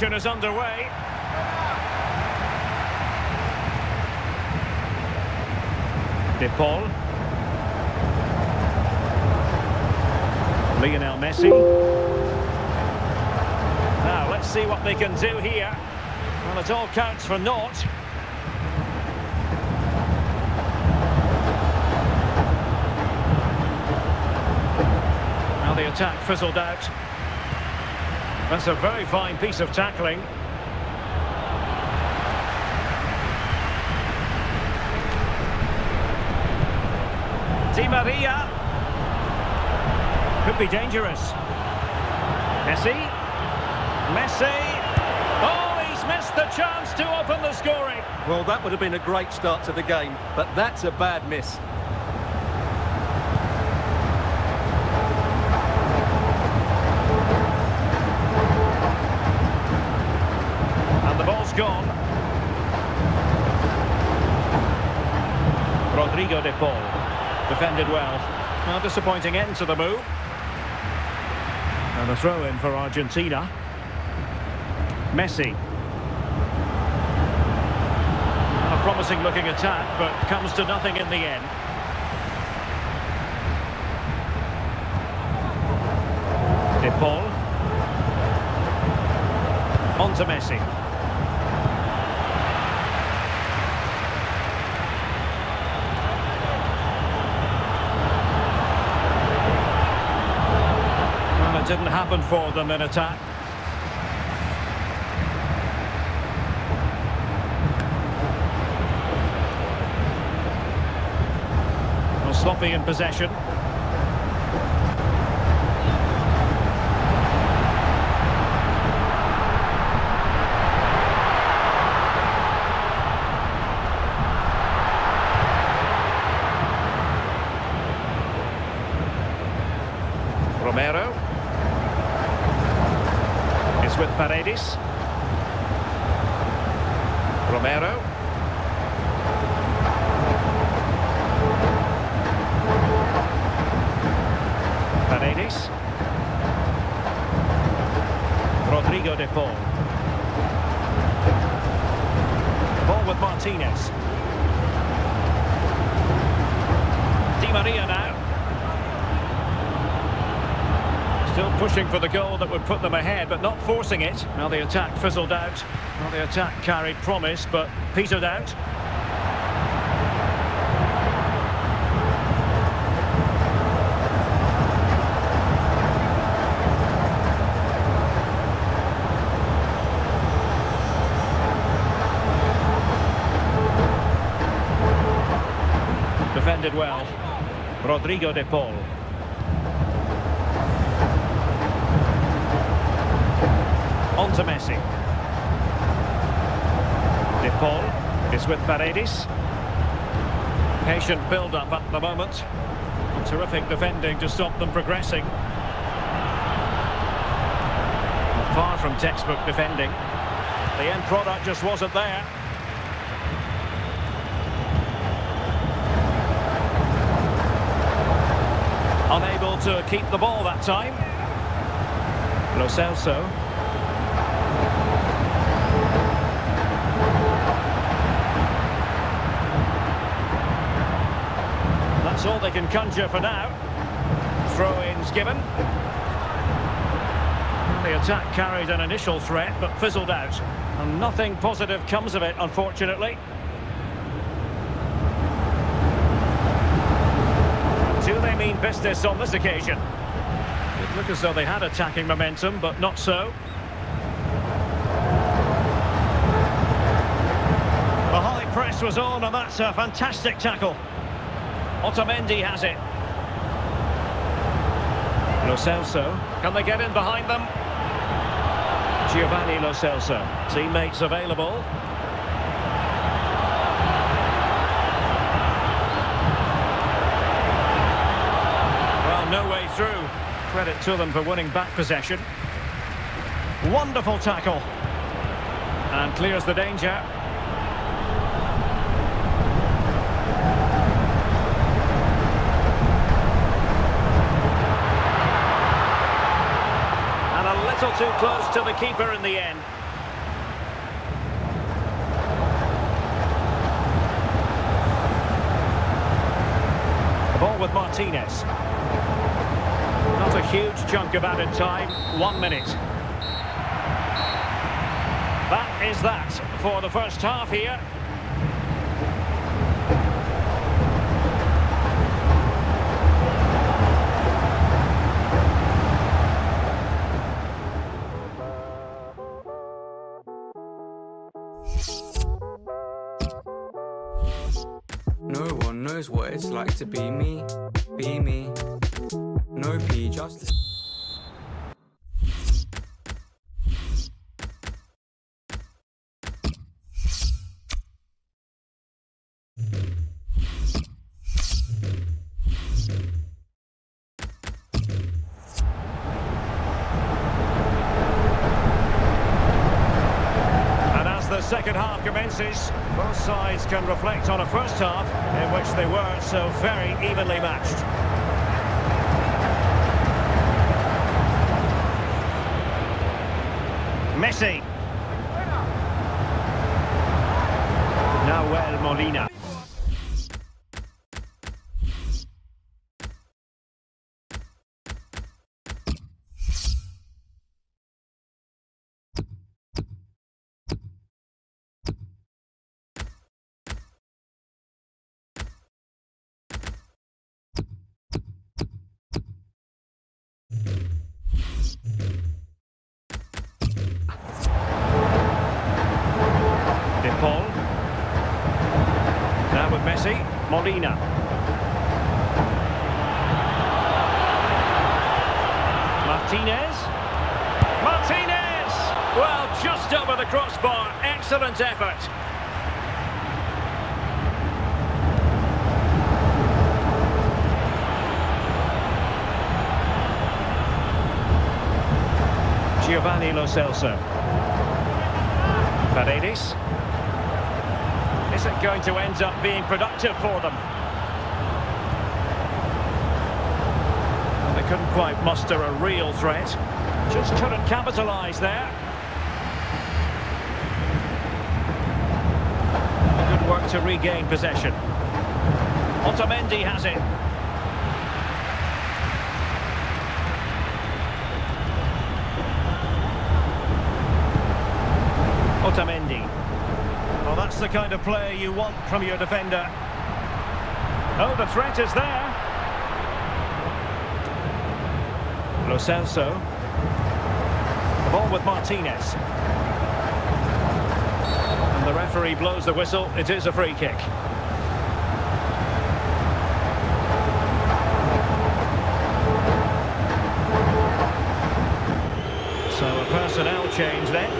is underway. De. Lionel Messi. Now, let's see what they can do here. Well, it all counts for naught. Now the attack fizzled out. That's a very fine piece of tackling. Di Maria. Could be dangerous. Messi. Messi. Oh, he's missed the chance to open the scoring. Well, that would have been a great start to the game, but that's a bad miss. And the ball's gone. Rodrigo de Paul. Defended well. Well, disappointing end to the move. And a throw in for Argentina. Messi. A promising looking attack, but comes to nothing in the end. De Paul. On to Messi. Didn't happen for them in attack. Well, sloppy in possession. Romero. Is with Paredes. Romero. Paredes. Rodrigo de Paul. Ball with Martinez. Di Maria now. Still for the goal that would put them ahead, but not forcing it. Now the attack fizzled out. Well, the attack carried promise, but petered out. Defended well. Rodrigo de Paul. On to Messi. De Paul is with Paredes. Patient build-up at the moment. Terrific defending to stop them progressing. Far from textbook defending. The end product just wasn't there. Unable to keep the ball that time. Lo Celso. That's all they can conjure for now. Throw-ins given. The attack carried an initial threat, but fizzled out. And nothing positive comes of it, unfortunately. Do they mean business on this occasion? It looked as though they had attacking momentum, but not so. The high press was on, and that's a fantastic tackle. Otamendi has it. Lo Celso. Can they get in behind them? Giovanni Lo Celso. Teammates available. Well, no way through. Credit to them for winning back possession. Wonderful tackle. And clears the danger. And a little too close to the keeper in the end. The ball with Martinez. Not a huge chunk of added time, one minute. That is that for the first half here. Knows what it's like to be me, be me. No P, just. And as the second commences, both sides can reflect on a first half in which they were so very evenly matched. Messi. Nahuel Molina. De Paul. Now with Messi. Molina. Martinez. Martinez! Well, just over the crossbar. Excellent effort. Giovanni Lo Celso. Paredes. Is it going to end up being productive for them? And they couldn't quite muster a real threat. Just couldn't capitalise there. Good work to regain possession. Otamendi has it. Otamendi. That's the kind of player you want from your defender. Oh, the threat is there. Lo Celso. The ball with Martinez. And the referee blows the whistle. It is a free kick. So a personnel change then.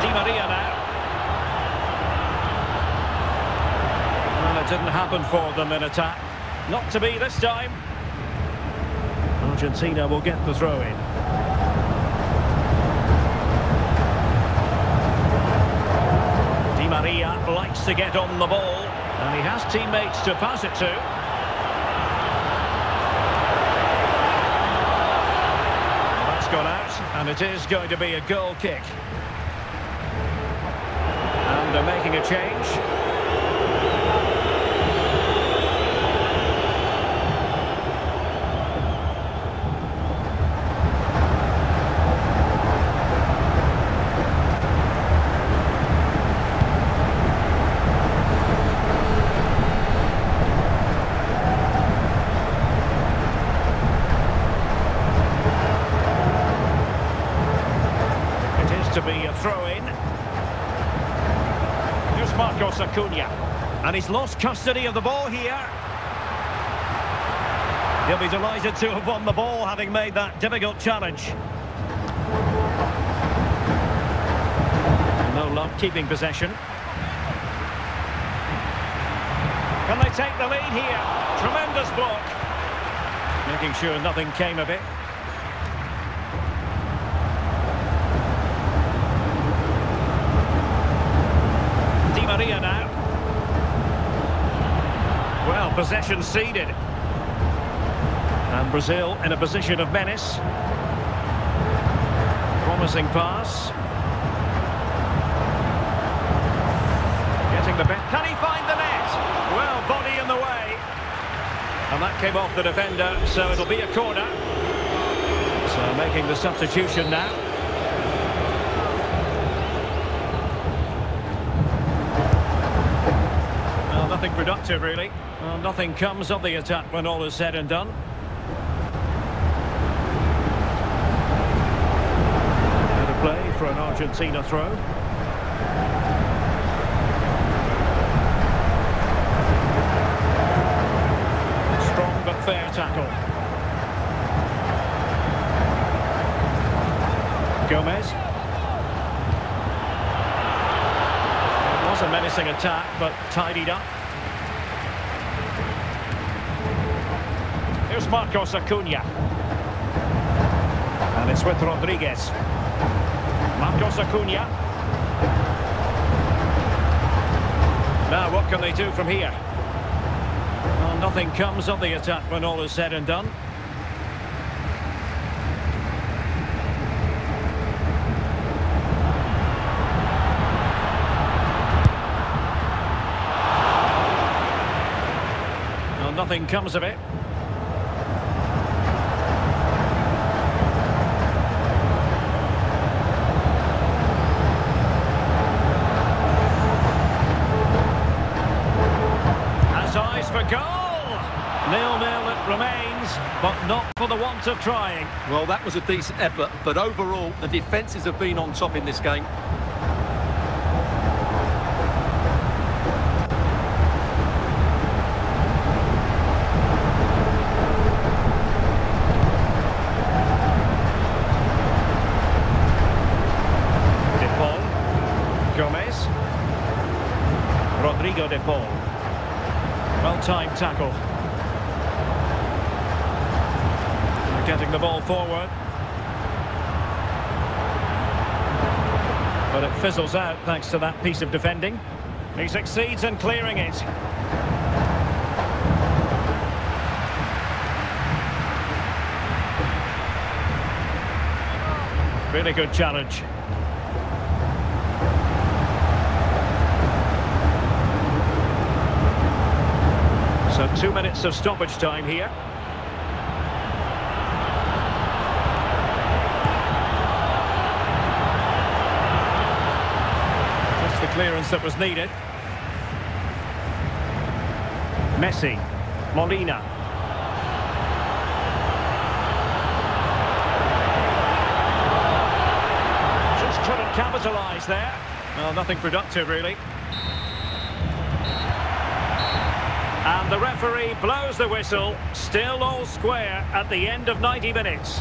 Di Maria now. Well, it didn't happen for them in attack. Not to be this time. Argentina will get the throw in. Di Maria likes to get on the ball, and he has teammates to pass it to. That's gone out, and it is going to be a goal kick. And they're making a change. It is to be a throw-in. Here's Marcos Acuna. And he's lost custody of the ball here. He'll be delighted to have won the ball, having made that difficult challenge. No luck keeping possession. Can they take the lead here? Tremendous block. Making sure nothing came of it. Di Maria now. Possession ceded. And Brazil in a position of menace. Promising pass. Getting the best. Can he find the net? Well, body in the way. And that came off the defender, so it'll be a corner. So making the substitution now. Well, nothing productive, really. Well, nothing comes of the attack when all is said and done. Bit of play for an Argentina throw. Strong but fair tackle. Gomez. Was a menacing attack, but tidied up. Here's Marcos Acuna. And it's with Rodriguez. Marcos Acuna. Now, what can they do from here? Well, nothing comes of the attack when all is said and done. Nothing comes of it. Has eyes for goal. Nil-nil it remains, but not for the want of trying. Well, that was a decent effort, but overall, the defences have been on top in this game. De Paul. Gomez. Rodrigo De Paul. Well-timed tackle. Getting the ball forward. But it fizzles out thanks to that piece of defending. He succeeds in clearing it. Really good challenge. So two minutes of stoppage time here. Clearance that was needed. Messi. Molina. Just couldn't capitalise there. Well, nothing productive, really. And the referee blows the whistle. Still all square at the end of 90 minutes.